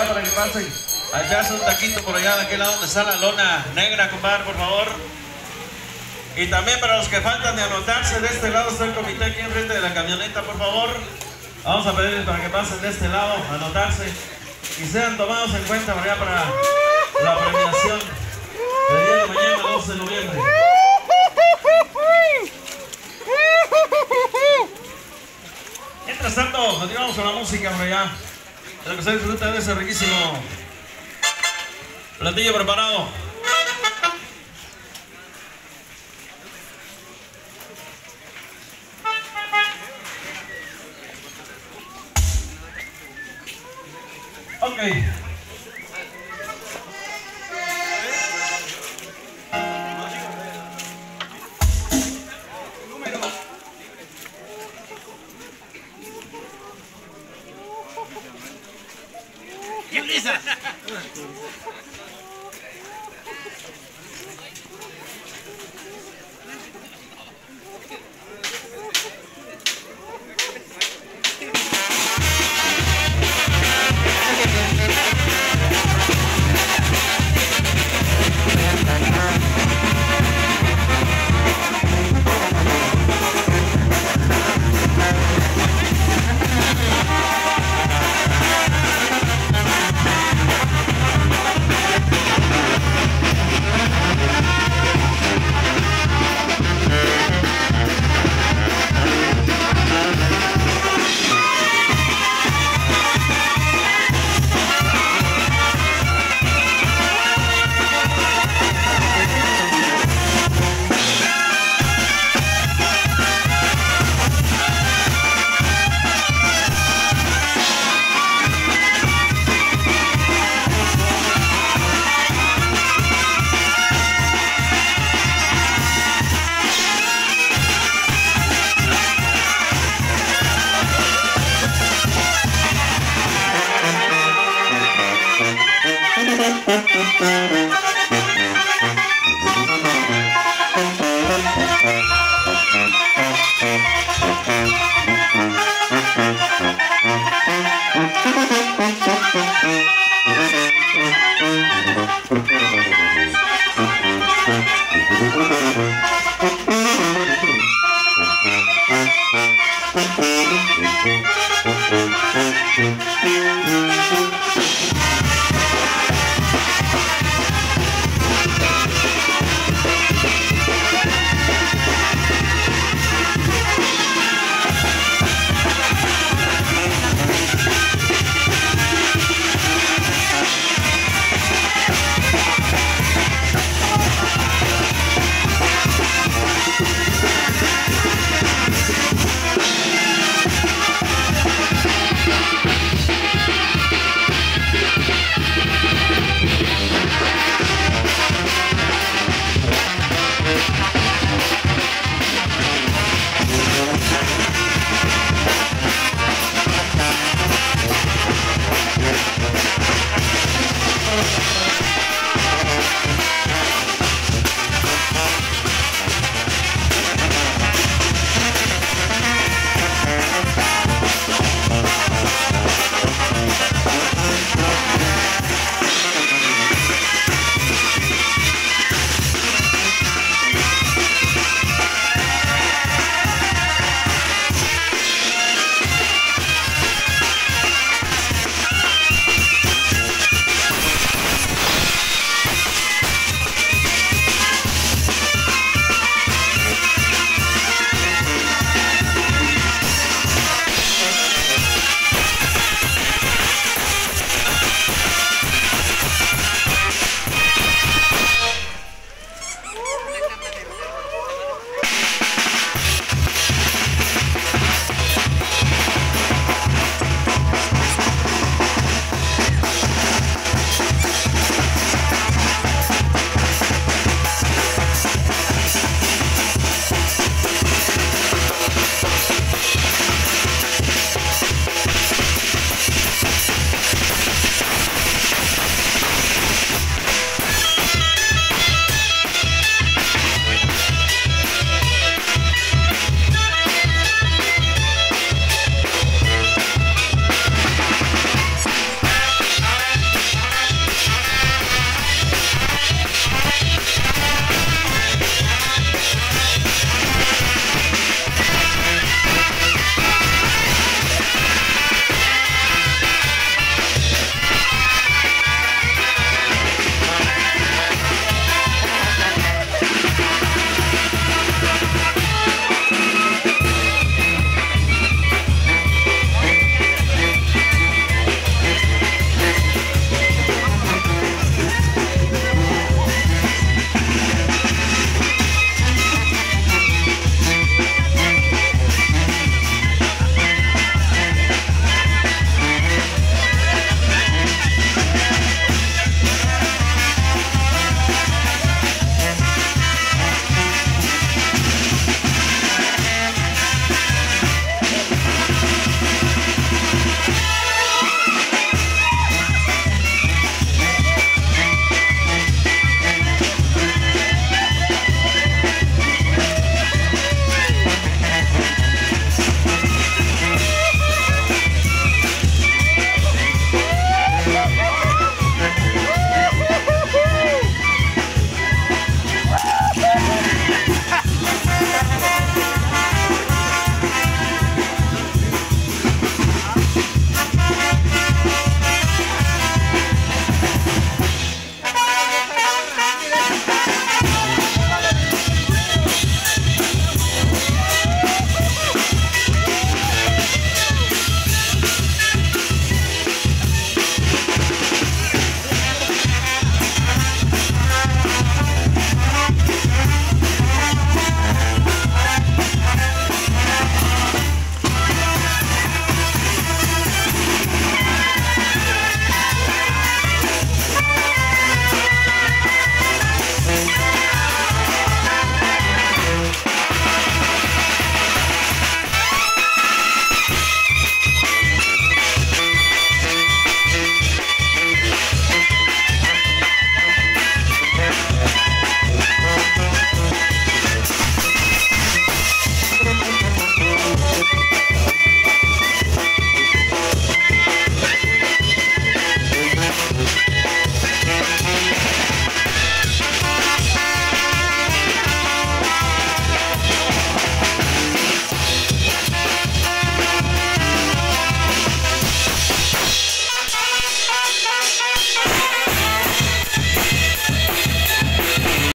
allá para que pasen. Un taquito por allá de aquel lado donde está la lona negra, compadre, por favor. Y también para los que faltan de anotarse, de este lado está el comité aquí enfrente de la camioneta, por favor. Vamos a pedirles para que pasen de este lado, anotarse y sean tomados en cuenta para, para la premiación del día de mañana, 12 de noviembre. Mientras tanto, continuamos con la música por allá. Espero que se disfruten de ese riquísimo platillo preparado. Ok. Música